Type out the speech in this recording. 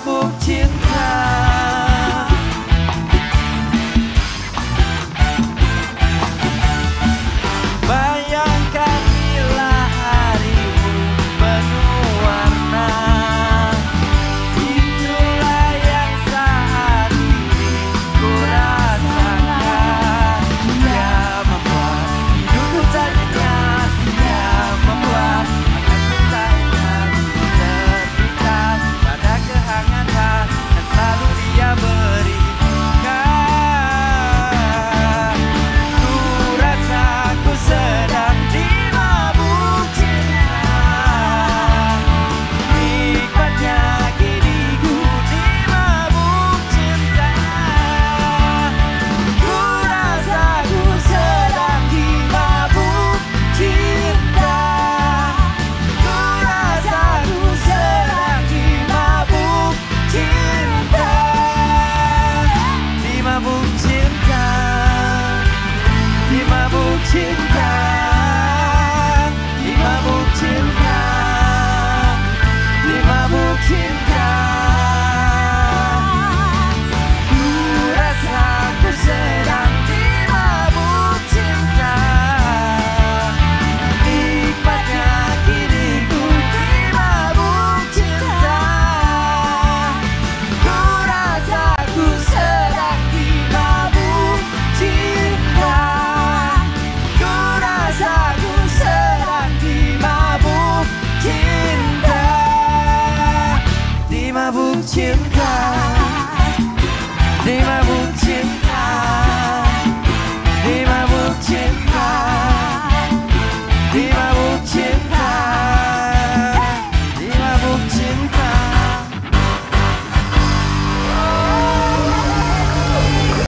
不听话 cinta. Di mana